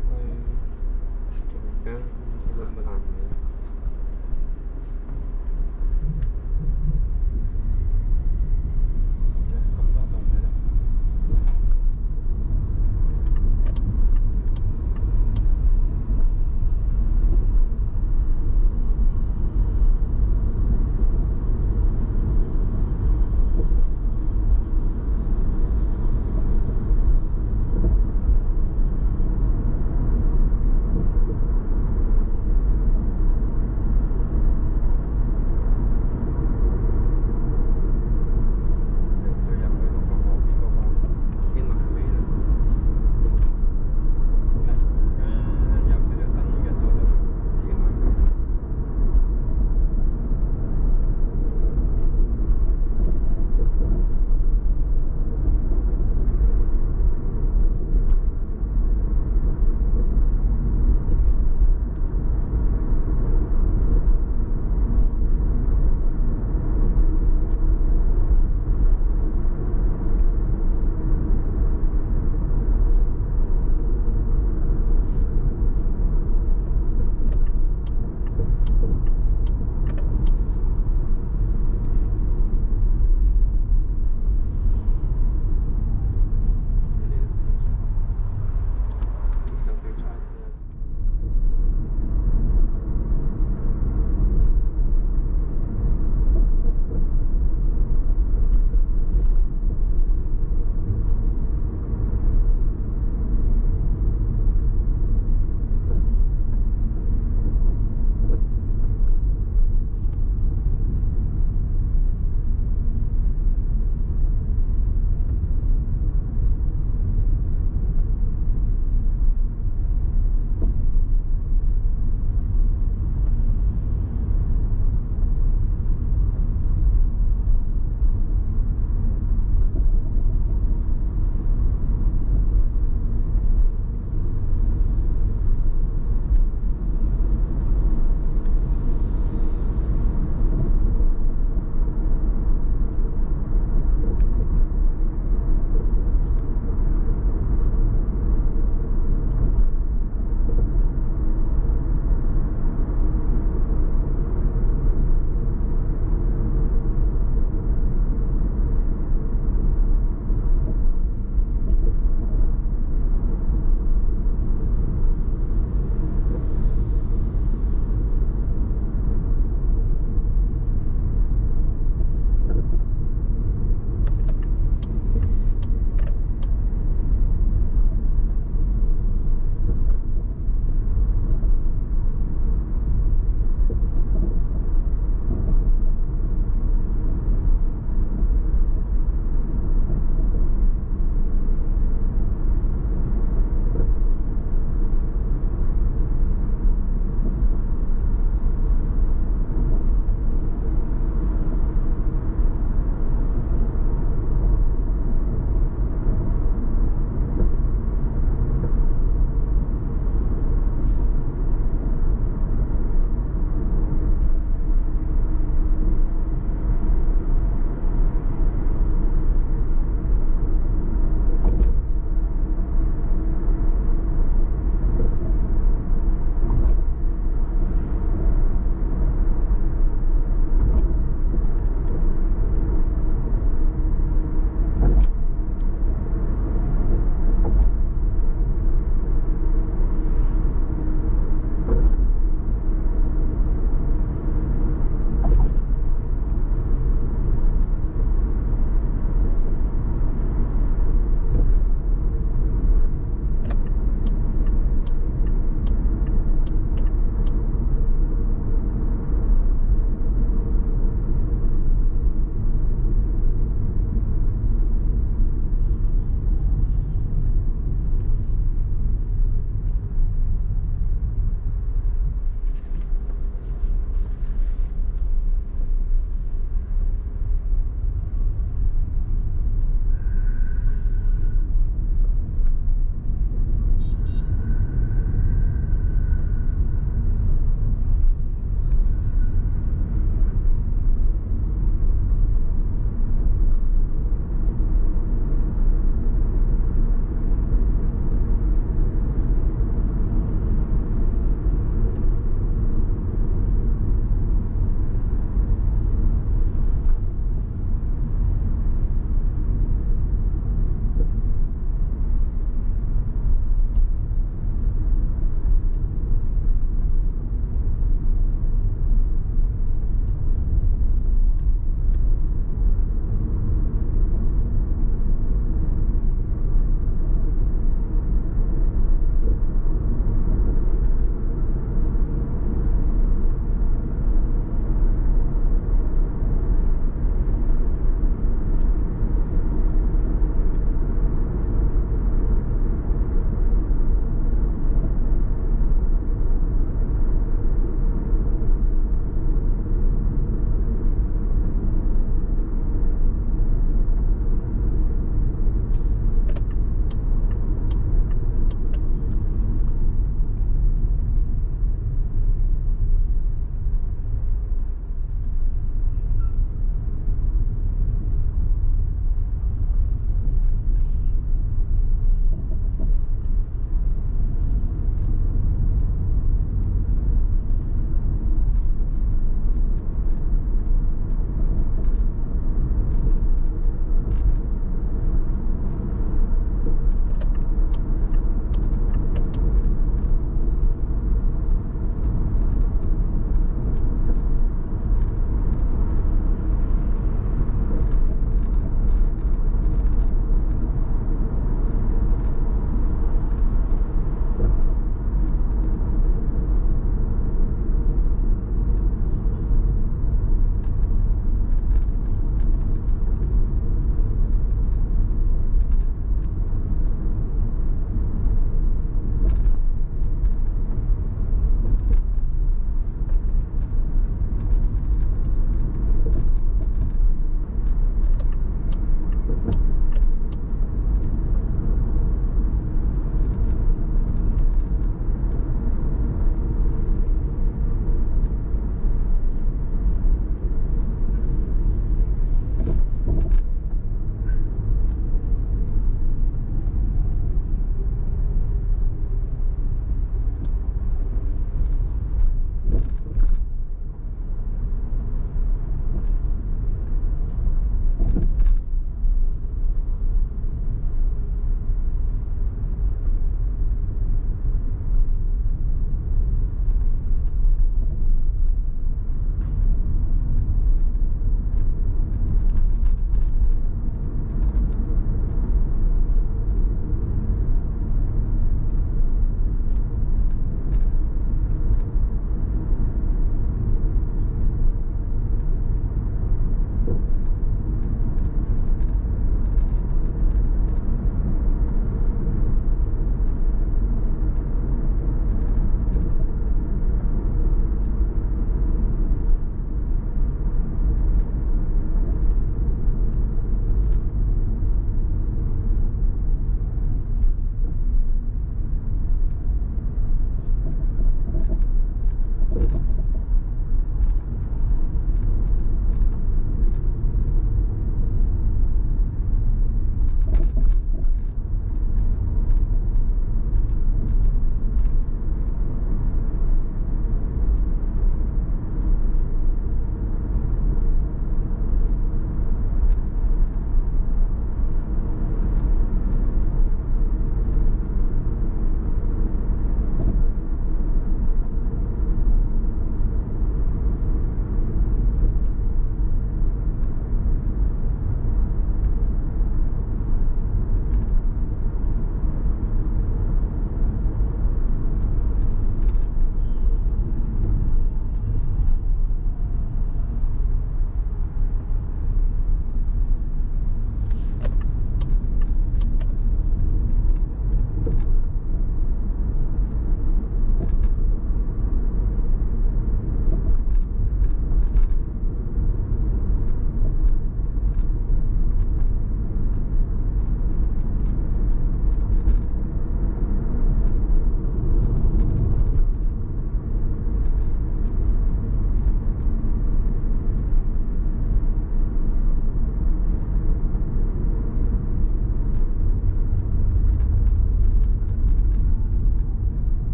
快，快，快！